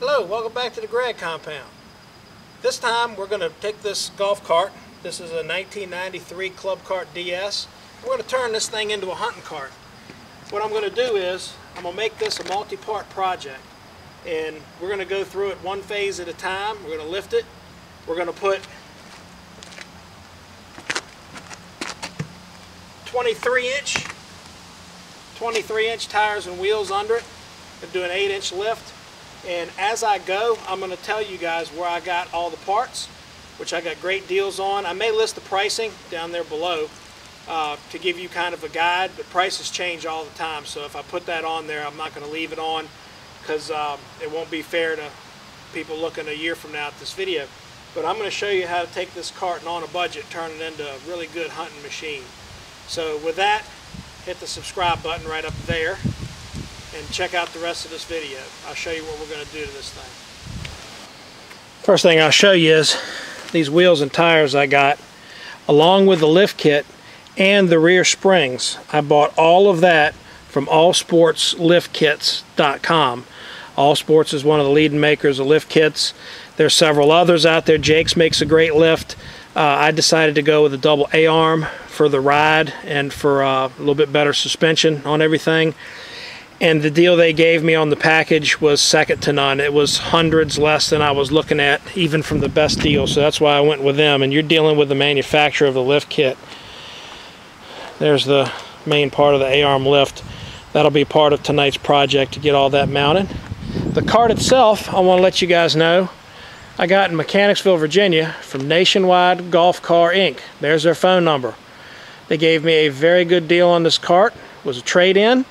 Hello, welcome back to the Gregg compound. This time we're going to take this golf cart. This is a 1993 Club Car DS. We're going to turn this thing into a hunting cart. What I'm going to do is I'm going to make this a multi-part project and we're going to go through it one phase at a time. We're going to lift it. We're going to put 23 inch 23 inch tires and wheels under it and do an 8 inch lift and as I go, I'm going to tell you guys where I got all the parts, which I got great deals on. I may list the pricing down there below uh, to give you kind of a guide, but prices change all the time. So if I put that on there, I'm not going to leave it on because um, it won't be fair to people looking a year from now at this video. But I'm going to show you how to take this carton on a budget, turn it into a really good hunting machine. So with that, hit the subscribe button right up there and check out the rest of this video. I'll show you what we're going to do to this thing. First thing I'll show you is these wheels and tires I got along with the lift kit and the rear springs. I bought all of that from allsportsliftkits.com. All Sports is one of the leading makers of lift kits. There's several others out there. Jake's makes a great lift. Uh, I decided to go with a double A-arm for the ride and for uh, a little bit better suspension on everything and the deal they gave me on the package was second to none. It was hundreds less than I was looking at, even from the best deal. So that's why I went with them. And you're dealing with the manufacturer of the lift kit. There's the main part of the A-arm lift. That'll be part of tonight's project to get all that mounted. The cart itself, I want to let you guys know, I got in Mechanicsville, Virginia from Nationwide Golf Car Inc. There's their phone number. They gave me a very good deal on this cart. It was a trade-in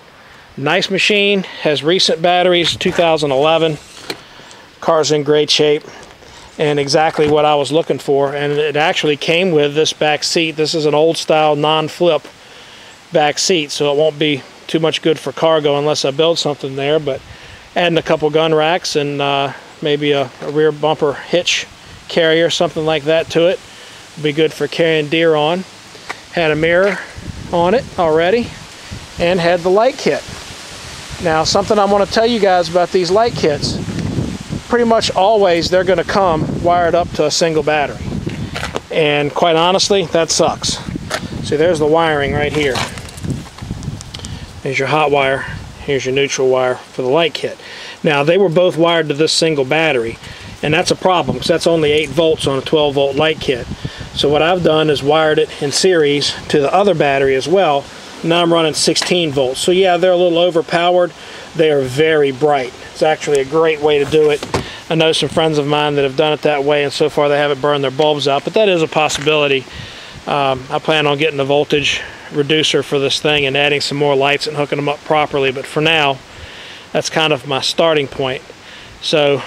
Nice machine, has recent batteries, 2011. Car's in great shape and exactly what I was looking for. And it actually came with this back seat. This is an old style non-flip back seat, so it won't be too much good for cargo unless I build something there. But adding a couple gun racks and uh, maybe a, a, rear bumper hitch carrier, something like that to it, would be good for carrying deer on. Had a mirror on it already and had the light kit. Now something I want to tell you guys about these light kits, pretty much always they're going to come wired up to a single battery. And quite honestly, that sucks. See there's the wiring right here. There's your hot wire, here's your neutral wire for the light kit. Now they were both wired to this single battery and that's a problem because that's only 8 volts on a 12 volt light kit. So what I've done is wired it in series to the other battery as well now I'm running 16 volts. So yeah, they're a little overpowered. They are very bright. It's actually a great way to do it. I know some friends of mine that have done it that way and so far they haven't burned their bulbs out, but that is a possibility. Um, I plan on getting a voltage reducer for this thing and adding some more lights and hooking them up properly, but for now, that's kind of my starting point. So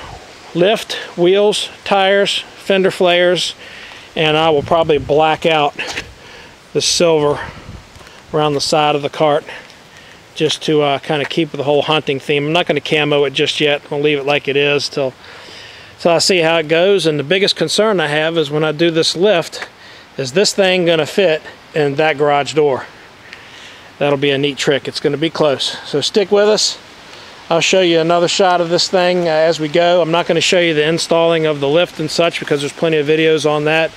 lift, wheels, tires, fender flares, and I will probably black out the silver around the side of the cart just to uh, kind of keep the whole hunting theme. I'm not going to camo it just yet. I'll leave it like it is till so I see how it goes. And the biggest concern I have is when I do this lift, is this thing going to fit in that garage door? That'll be a neat trick. It's going to be close. So stick with us. I'll show you another shot of this thing uh, as we go. I'm not going to show you the installing of the lift and such because there's plenty of videos on that.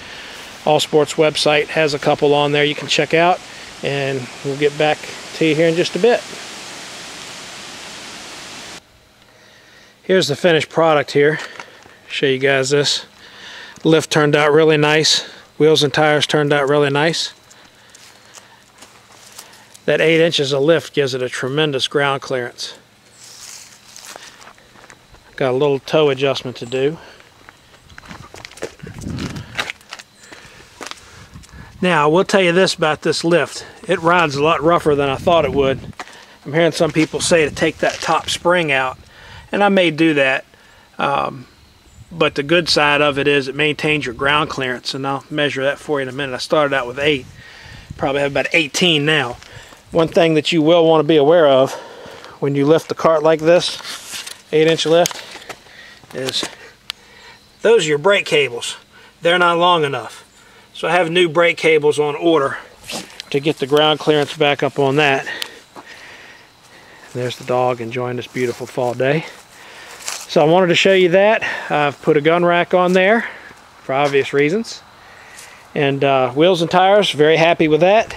All Sports website has a couple on there you can check out and we'll get back to you here in just a bit. Here's the finished product here. Show you guys this. Lift turned out really nice. Wheels and tires turned out really nice. That 8 inches of lift gives it a tremendous ground clearance. Got a little toe adjustment to do. Now, I will tell you this about this lift. It rides a lot rougher than I thought it would. I'm hearing some people say to take that top spring out, and I may do that. Um, but the good side of it is it maintains your ground clearance, and I'll measure that for you in a minute. I started out with 8. Probably have about 18 now. One thing that you will want to be aware of when you lift the cart like this, 8-inch lift, is those are your brake cables. They're not long enough. So I have new brake cables on order to get the ground clearance back up on that. There's the dog enjoying this beautiful fall day. So I wanted to show you that. I've put a gun rack on there for obvious reasons. And uh, wheels and tires, very happy with that.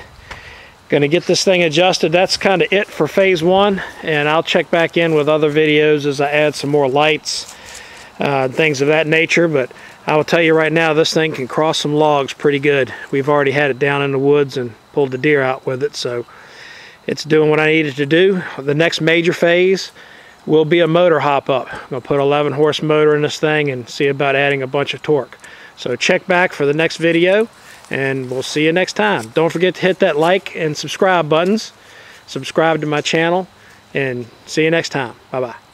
Gonna get this thing adjusted. That's kind of it for phase one. And I'll check back in with other videos as I add some more lights, uh, things of that nature. But I will tell you right now, this thing can cross some logs pretty good. We've already had it down in the woods and pulled the deer out with it. So it's doing what I needed to do. The next major phase will be a motor hop up. I'm gonna put 11 horse motor in this thing and see about adding a bunch of torque. So check back for the next video and we'll see you next time. Don't forget to hit that like and subscribe buttons. Subscribe to my channel and see you next time. Bye-bye.